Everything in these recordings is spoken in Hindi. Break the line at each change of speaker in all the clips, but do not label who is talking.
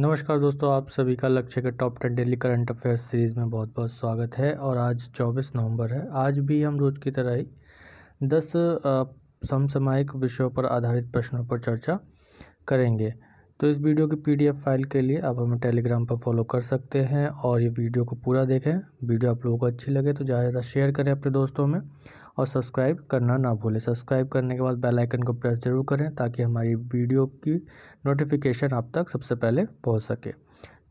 नमस्कार दोस्तों, आप सभी का लक्ष्य के top ten daily current affairs series में बहुत बहुत स्वागत है और आज 24 नवंबर है। आज भी हम रोज की तरह ही 10 समसामयिक विषयों पर आधारित प्रश्नों पर चर्चा करेंगे। तो इस वीडियो की पीडीएफ फ़ाइल के लिए आप हमें टेलीग्राम पर फॉलो कर सकते हैं और ये वीडियो को पूरा देखें। वीडियो आप लोगों को अच्छी लगे तो ज़्यादा ज़्यादा शेयर करें अपने दोस्तों में और सब्सक्राइब करना ना भूलें। सब्सक्राइब करने के बाद बेल आइकन को प्रेस ज़रूर करें ताकि हमारी वीडियो की नोटिफिकेशन आप तक सबसे पहले पहुँच सके।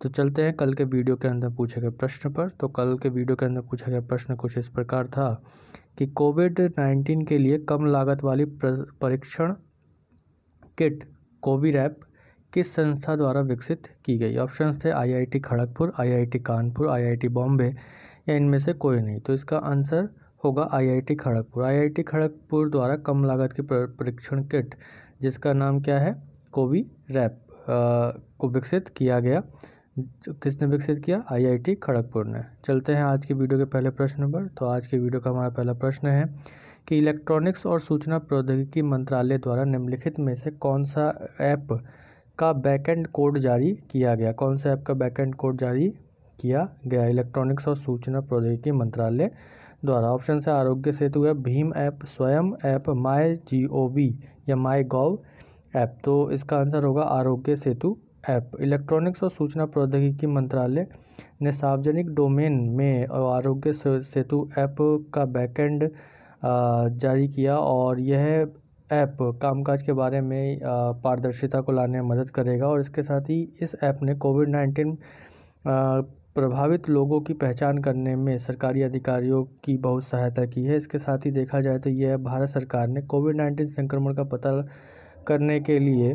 तो चलते हैं कल के वीडियो के अंदर पूछे गए प्रश्न पर। तो कल के वीडियो के अंदर पूछा गया प्रश्न कुछ इस प्रकार था कि कोविड नाइन्टीन के लिए कम लागत वाली परीक्षण किट कोविरैप किस संस्था द्वारा विकसित की गई? ऑप्शंस थे IIT Kharagpur, IIT Kanpur, IIT Bombay, या इनमें से कोई नहीं। तो इसका आंसर होगा आईआईटी खड़गपुर। आईआईटी खड़गपुर द्वारा कम लागत की परीक्षण किट, जिसका नाम क्या है? कोवी रैप को विकसित किया गया। किसने विकसित किया? आईआईटी खड़गपुर ने। चलते हैं आज की वीडियो के पहले प्रश्न पर। तो आज की वीडियो का हमारा पहला प्रश्न है कि इलेक्ट्रॉनिक्स और सूचना प्रौद्योगिकी मंत्रालय द्वारा निम्नलिखित में से कौन सा ऐप का बैकएंड कोड जारी किया गया। कौन सा ऐप का बैकएंड कोड जारी किया गया? इलेक्ट्रॉनिक्स और सूचना प्रौद्योगिकी मंत्रालय द्वारा। ऑप्शन से Aarogya Setu app, Bhim app, Swayam app my G O V या माई गॉव ऐप। तो इसका आंसर होगा आरोग्य सेतु ऐप। इलेक्ट्रॉनिक्स और सूचना प्रौद्योगिकी मंत्रालय ने सार्वजनिक डोमेन में आरोग्य सेतु ऐप का बैकएंड जारी किया और यह ऐप कामकाज के बारे में पारदर्शिता को लाने में मदद करेगा और इसके साथ ही इस ऐप ने कोविड नाइन्टीन प्रभावित लोगों की पहचान करने में सरकारी अधिकारियों की बहुत सहायता की है। इसके साथ ही देखा जाए तो यह भारत सरकार ने कोविड नाइन्टीन संक्रमण का पता करने के लिए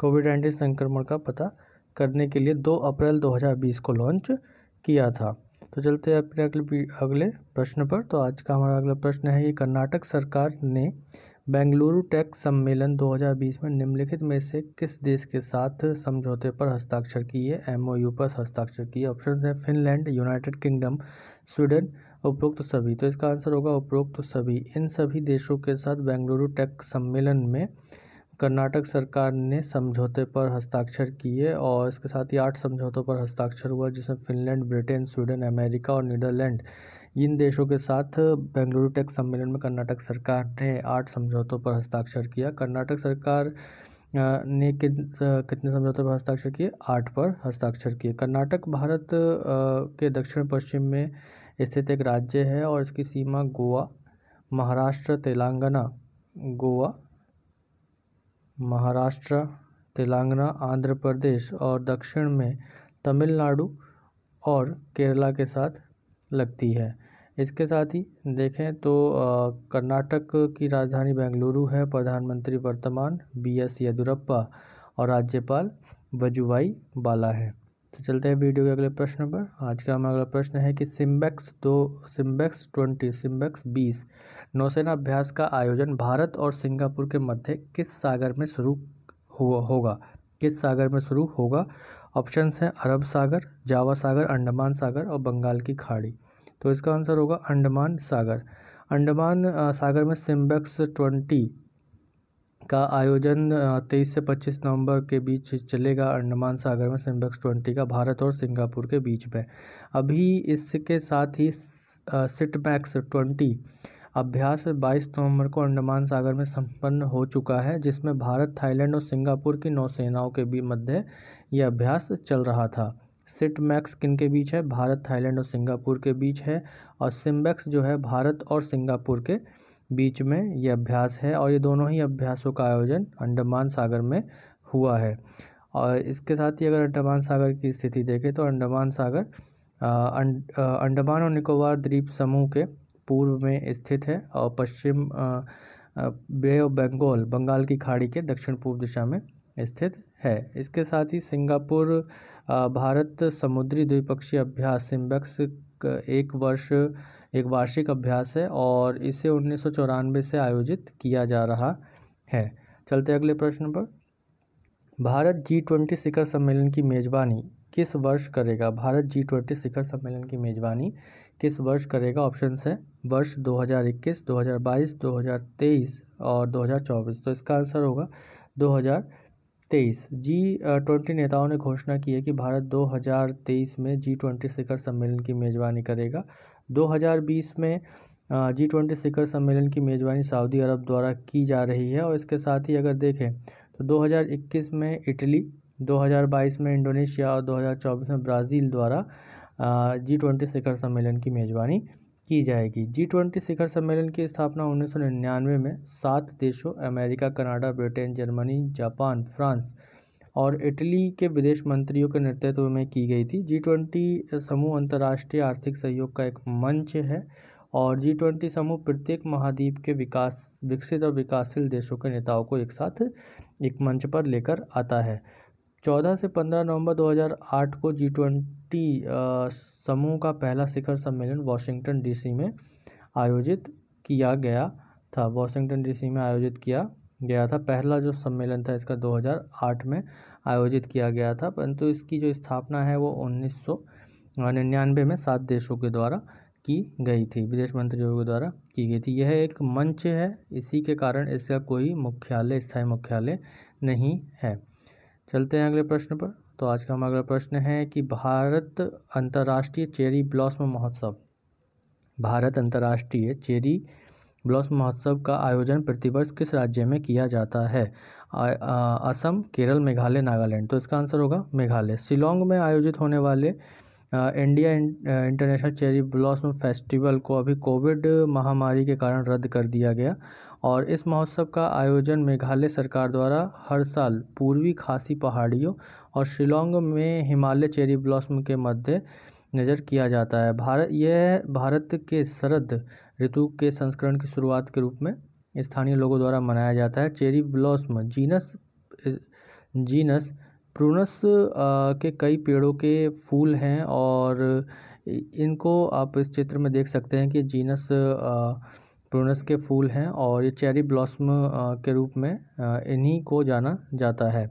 कोविड नाइन्टीन संक्रमण का पता करने के लिए 2 अप्रैल 2020 को लॉन्च किया था। तो चलते हैं अपने अगले अगले प्रश्न पर। तो आज का हमारा अगला प्रश्न है, ये कर्नाटक सरकार ने बेंगलुरु टेक सम्मेलन 2020 में निम्नलिखित में से किस देश के साथ समझौते पर हस्ताक्षर किए? एमओयू पर हस्ताक्षर किए। ऑप्शन है फिनलैंड, यूनाइटेड किंगडम, स्वीडन, उपरोक्त सभी। तो इसका आंसर होगा उपरोक्त सभी। इन सभी देशों के साथ बेंगलुरु टेक सम्मेलन में कर्नाटक सरकार ने समझौते पर हस्ताक्षर किए और इसके साथ ही आठ समझौतों पर हस्ताक्षर हुआ, जिसमें फिनलैंड, ब्रिटेन, स्वीडन, अमेरिका और नीदरलैंड, इन देशों के साथ बेंगलुरु टेक सम्मेलन में कर्नाटक सरकार ने आठ समझौतों पर हस्ताक्षर किया। कर्नाटक सरकार ने कितने समझौतों पर हस्ताक्षर किए? आठ पर हस्ताक्षर किए। कर्नाटक, भारत के दक्षिण पश्चिम में स्थित एक राज्य है और इसकी सीमा गोवा, महाराष्ट्र, तेलंगाना, गोवा महाराष्ट्र, तेलंगाना, आंध्र प्रदेश और दक्षिण में तमिलनाडु और केरला के साथ लगती है। इसके साथ ही देखें तो कर्नाटक की राजधानी बेंगलुरु है। प्रधानमंत्री वर्तमान बी एस येदुरप्पा और राज्यपाल वजुभाई बाला है। तो चलते हैं वीडियो के अगले प्रश्न पर। आज का हमारा अगला प्रश्न है कि सिम्बेक्स दो सिम्बेक्स ट्वेंटी सिम्बेक्स बीस, नौसेना अभ्यास का आयोजन भारत और सिंगापुर के मध्य किस सागर में शुरू हुआ, होगा? किस सागर में शुरू होगा? ऑप्शंस हैं अरब सागर, जावा सागर, अंडमान सागर और बंगाल की खाड़ी। तो इसका आंसर होगा अंडमान सागर। अंडमान सागर में सिम्बेक्स ट्वेंटी का आयोजन तेईस से पच्चीस नवंबर के बीच चलेगा अंडमान सागर में सिम्बेक्स ट्वेंटी का, भारत और सिंगापुर के बीच में। अभी इसके साथ ही सिटमैक्स ट्वेंटी अभ्यास 22 नवंबर को अंडमान सागर में संपन्न हो चुका है, जिसमें भारत, थाईलैंड और सिंगापुर की नौसेनाओं के भी मध्य यह अभ्यास चल रहा था। सिट मैक्स किन के बीच है? भारत, थाईलैंड और सिंगापुर के बीच है और सिम्बैक्स जो है, भारत और सिंगापुर के बीच में ये अभ्यास है और ये दोनों ही अभ्यासों का आयोजन अंडमान सागर में हुआ है। और इसके साथ ही अगर अंडमान सागर की स्थिति देखें तो अंडमान सागर अंडमान और निकोबार द्वीप समूह के पूर्व में स्थित है और पश्चिम बे ऑफ़ बंगाल बंगाल की खाड़ी के दक्षिण पूर्व दिशा में स्थित है। इसके साथ ही सिंगापुर भारत समुद्री द्विपक्षीय अभ्यास सिम्बेक्स एक वर्ष एक वार्षिक अभ्यास है और इसे उन्नीस सौ चौरानवे से आयोजित किया जा रहा है। चलते अगले प्रश्न पर। भारत जी ट्वेंटी शिखर सम्मेलन की मेज़बानी किस वर्ष करेगा? भारत जी ट्वेंटी शिखर सम्मेलन की मेज़बानी किस वर्ष करेगा? ऑप्शन है वर्ष 2021, 2022, 2023 और 2024 तो इसका आंसर होगा तेईस। जी ट्वेंटी नेताओं ने घोषणा की है कि भारत 2023 में जी ट्वेंटी शिखर सम्मेलन की मेज़बानी करेगा। 2020 में जी ट्वेंटी शिखर सम्मेलन की मेज़बानी सऊदी अरब द्वारा की जा रही है और इसके साथ ही अगर देखें तो 2021 में इटली 2022 में इंडोनेशिया और 2024 में ब्राज़ील द्वारा जी ट्वेंटी शिखर सम्मेलन की मेज़बानी की जाएगी। जी ट्वेंटी शिखर सम्मेलन की स्थापना उन्नीस सौ निन्यानवे में सात देशों, America, Canada, Britain, Germany, Japan, France और इटली के विदेश मंत्रियों के नेतृत्व में की गई थी। जी ट्वेंटी समूह अंतर्राष्ट्रीय आर्थिक सहयोग का एक मंच है और जी ट्वेंटी समूह प्रत्येक महाद्वीप के विकास, विकसित और विकासशील देशों के नेताओं को एक साथ एक मंच पर लेकर आता है। चौदह से पंद्रह नवंबर 2008 को जी ट्वेंटी समूह का पहला शिखर सम्मेलन वॉशिंगटन डीसी में आयोजित किया गया था। वॉशिंगटन डीसी में आयोजित किया गया था। पहला जो सम्मेलन था इसका 2008 में आयोजित किया गया था, परंतु इसकी जो स्थापना है वो उन्नीस निन्यानवे में सात देशों के द्वारा की गई थी, विदेश मंत्रियों के द्वारा की गई थी। यह एक मंच है, इसी के कारण इसका कोई मुख्यालय, स्थायी मुख्यालय नहीं है। चलते हैं अगले प्रश्न पर। तो आज का हमारा प्रश्न है कि भारत अंतर्राष्ट्रीय चेरी ब्लॉसम महोत्सव, भारत अंतर्राष्ट्रीय चेरी ब्लॉसम महोत्सव का आयोजन प्रतिवर्ष किस राज्य में किया जाता है? असम, केरल, मेघालय, नागालैंड। तो इसका आंसर होगा मेघालय। शिलोंग में आयोजित होने वाले India international cherry blossom festival को अभी कोविड महामारी के कारण रद्द कर दिया गया और इस महोत्सव का आयोजन मेघालय सरकार द्वारा हर साल पूर्वी खासी पहाड़ियों और शिलोंग में हिमालय चेरी ब्लॉसम के मध्य नज़र किया जाता है। भारत, यह भारत के शरद ऋतु के संस्करण की शुरुआत के रूप में स्थानीय लोगों द्वारा मनाया जाता है। Cherry blossom, genus genus, Prunus के कई पेड़ों के फूल हैं और इनको आप इस चित्र में देख सकते हैं कि जीनस प्रूनस के फूल हैं और ये चेरी ब्लॉसम के रूप में इन्हीं को जाना जाता है।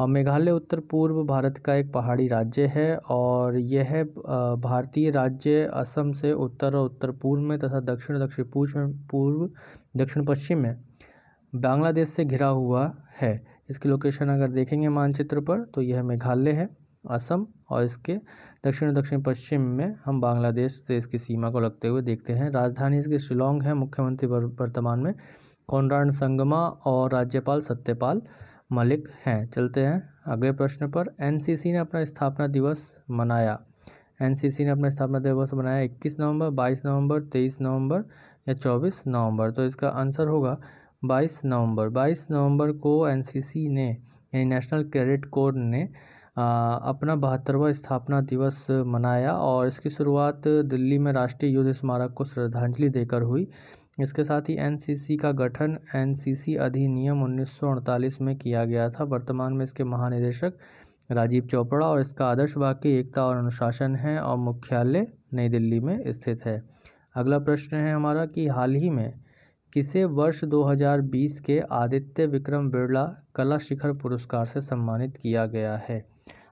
और मेघालय उत्तर पूर्व भारत का एक पहाड़ी राज्य है और यह भारतीय राज्य असम से उत्तर और उत्तर पूर्व में तथा दक्षिण दक्षिण पूर्व में, पूर्व, दक्षिण पश्चिम में बांग्लादेश से घिरा हुआ है। इसकी लोकेशन अगर देखेंगे मानचित्र पर तो यह मेघालय है, असम और इसके दक्षिण दक्षिण पश्चिम में हम बांग्लादेश से इसकी सीमा को लगते हुए देखते हैं। राजधानी इसकी शिलोंग है। मुख्यमंत्री वर्तमान में कौनरान संगमा और राज्यपाल सत्यपाल मलिक हैं। चलते हैं अगले प्रश्न पर। एनसीसी ने अपना स्थापना दिवस मनाया। एनसीसी ने अपना स्थापना दिवस मनाया 21 नवंबर 22 नवंबर 23 नवंबर या 24 नवंबर? तो इसका आंसर होगा 22 नवंबर। 22 नवंबर को एनसीसी ने, यानी नेशनल क्रेडिट कोर ने अपना बहत्तरवा स्थापना दिवस मनाया और इसकी शुरुआत दिल्ली में राष्ट्रीय युद्ध स्मारक को श्रद्धांजलि देकर हुई। इसके साथ ही एनसीसी का गठन एनसीसी अधिनियम उन्नीस सौ अड़तालीस में किया गया था। वर्तमान में इसके महानिदेशक राजीव चोपड़ा और इसका आदर्श वाक्य एकता और अनुशासन है और मुख्यालय नई दिल्ली में स्थित है। अगला प्रश्न है हमारा कि हाल ही में किसे वर्ष 2020 के आदित्य विक्रम बिरला कला शिखर पुरस्कार से सम्मानित किया गया है?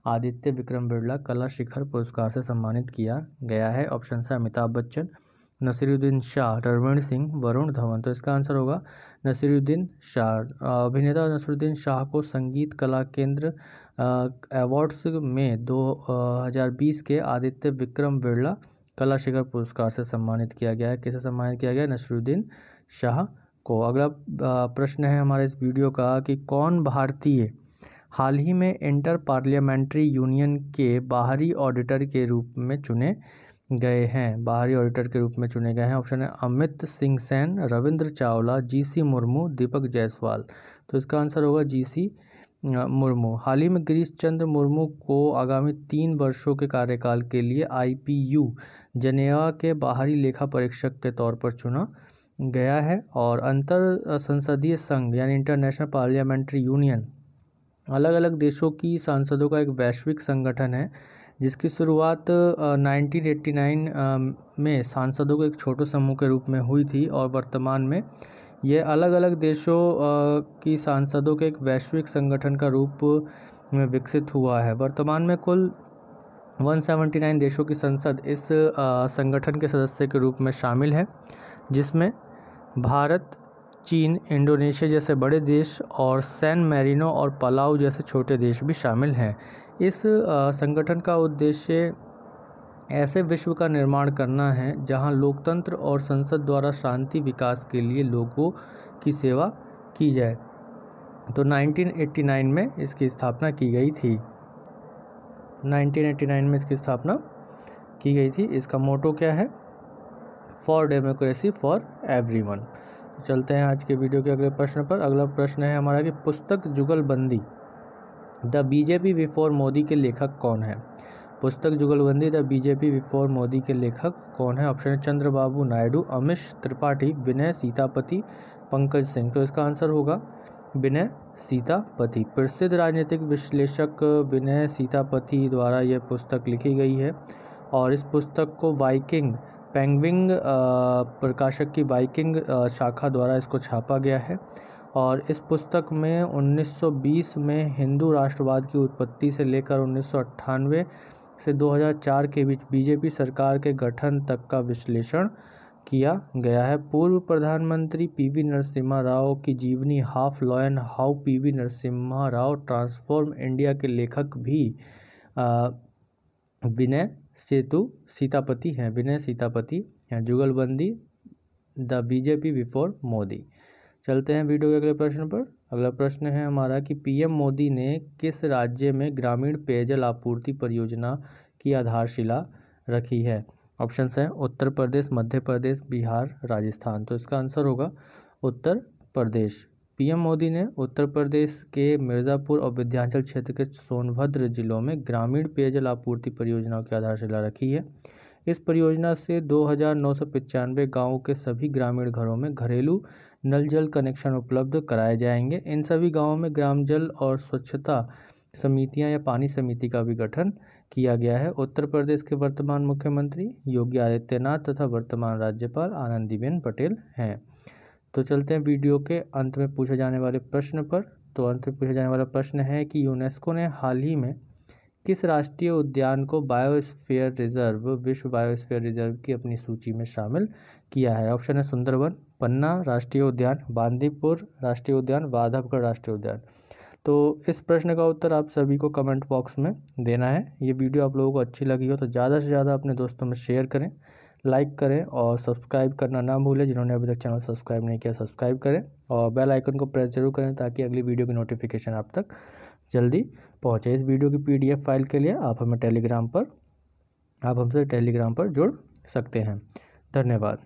आदित्य विक्रम बिरला कला शिखर पुरस्कार से सम्मानित किया गया है। ऑप्शन है अमिताभ बच्चन। नसीरुद्दीन शाह रणवीर सिंह, वरुण धवन। तो इसका आंसर होगा नसीरुद्दीन शाह। अभिनेता नसीरुद्दीन शाह को संगीत कला केंद्र अवार्ड्स में 2020 के आदित्य विक्रम बिरला कला शिखर पुरस्कार से सम्मानित किया गया है। किसे सम्मानित किया गया नसरुद्दीन शाह को। अगला प्रश्न है हमारे इस वीडियो का कि कौन भारतीय हाल ही में इंटर पार्लियामेंट्री यूनियन के बाहरी ऑडिटर के रूप में चुने गए हैं? बाहरी ऑडिटर के रूप में चुने गए हैं। ऑप्शन है अमित सिंह सेन, रविंद्र चावला जीसी मुर्मू, दीपक जायसवाल। तो इसका आंसर होगा जीसी मुर्मू। हाल ही में गिरीश चंद्र मुर्मू को आगामी तीन वर्षों के कार्यकाल के लिए आईपीयू जनेवा के बाहरी लेखा परीक्षक के तौर पर चुना गया है और अंतर संसदीय संघ, यानी इंटरनेशनल पार्लियामेंट्री यूनियन अलग अलग देशों की सांसदों का एक वैश्विक संगठन है, जिसकी शुरुआत 1989 में सांसदों के एक छोटे समूह के रूप में हुई थी और वर्तमान में यह अलग अलग देशों की सांसदों के एक वैश्विक संगठन का रूप में विकसित हुआ है। वर्तमान में कुल 179 देशों की संसद इस संगठन के सदस्य के रूप में शामिल है, जिसमें भारत, चीन, इंडोनेशिया जैसे बड़े देश और सैन मैरिनो और पलाऊ जैसे छोटे देश भी शामिल हैं। इस संगठन का उद्देश्य ऐसे विश्व का निर्माण करना है जहाँ लोकतंत्र और संसद द्वारा शांति विकास के लिए लोगों की सेवा की जाए। तो 1989 में इसकी स्थापना की गई थी। 1989 में इसकी स्थापना की गई थी। इसका मोटो क्या है? फॉर डेमोक्रेसी फॉर एवरीवन चलते हैं आज के वीडियो के अगले प्रश्न पर। अगला प्रश्न है हमारा कि पुस्तक जुगलबंदी, द बीजेपी बिफोर मोदी के लेखक कौन है? पुस्तक जुगलबंदी द बीजेपी बिफोर मोदी के लेखक कौन है? ऑप्शन है चंद्रबाबू नायडू अमिश त्रिपाठी, विनय सीतापति, पंकज सिंह। तो इसका आंसर होगा विनय सीतापति। प्रसिद्ध राजनीतिक विश्लेषक विनय सीतापति द्वारा यह पुस्तक लिखी गई है और इस पुस्तक को वाइकिंग, पेंगविंग प्रकाशक की वाइकिंग शाखा द्वारा इसको छापा गया है और इस पुस्तक में 1920 में हिंदू राष्ट्रवाद की उत्पत्ति से लेकर उन्नीस सौ अट्ठानवे से 2004 के बीच बीजेपी सरकार के गठन तक का विश्लेषण किया गया है। पूर्व प्रधानमंत्री पीवी नरसिम्हा राव की जीवनी half lion how PV Narasimha Rao transform India के लेखक भी विनय सेतु सीतापति हैं। विनय सीतापति हैं। जुगलबंदी, द बीजेपी बिफोर मोदी। चलते हैं वीडियो के अगले प्रश्न पर। अगला प्रश्न है हमारा कि पीएम मोदी ने किस राज्य में ग्रामीण पेयजल आपूर्ति परियोजना की आधारशिला रखी है? ऑप्शन है उत्तर प्रदेश, मध्य प्रदेश, बिहार, राजस्थान। तो इसका आंसर होगा उत्तर प्रदेश। पीएम मोदी ने उत्तर प्रदेश के मिर्ज़ापुर और विध्यांचल क्षेत्र के सोनभद्र जिलों में ग्रामीण पेयजल आपूर्ति परियोजनाओं की आधारशिला रखी है। इस परियोजना से दो हज़ार नौ सौ पचानवे गाँवों के सभी ग्रामीण घरों में घरेलू नल जल कनेक्शन उपलब्ध कराए जाएँगे। इन सभी गाँवों में ग्राम जल और स्वच्छता समितियाँ या पानी समिति का भी गठन किया गया है। उत्तर प्रदेश के वर्तमान मुख्यमंत्री योगी आदित्यनाथ तथा वर्तमान राज्यपाल आनंदीबेन पटेल हैं। तो चलते हैं वीडियो के अंत में पूछे जाने वाले प्रश्न पर। तो अंत में पूछा जाने वाला प्रश्न है कि यूनेस्को ने हाल ही में किस राष्ट्रीय उद्यान को बायोस्फीयर रिज़र्व, विश्व बायोस्फीयर रिज़र्व की अपनी सूची में शामिल किया है? ऑप्शन है सुंदरवन पन्ना राष्ट्रीय उद्यान, बांदीपुर राष्ट्रीय उद्यान बाधवगढ़ राष्ट्रीय उद्यान। तो इस प्रश्न का उत्तर आप सभी को कमेंट बॉक्स में देना है। ये वीडियो आप लोगों को अच्छी लगी हो तो ज़्यादा से ज़्यादा अपने दोस्तों में शेयर करें लाइक करें और सब्सक्राइब करना ना भूलें। जिन्होंने अभी तक चैनल सब्सक्राइब नहीं किया सब्सक्राइब करें और बेल आइकन को प्रेस ज़रूर करें ताकि अगली वीडियो की नोटिफिकेशन आप तक जल्दी पहुँचे। इस वीडियो की पीडीएफ फ़ाइल के लिए आप हमें टेलीग्राम पर, आप हमसे टेलीग्राम पर जुड़ सकते हैं। धन्यवाद।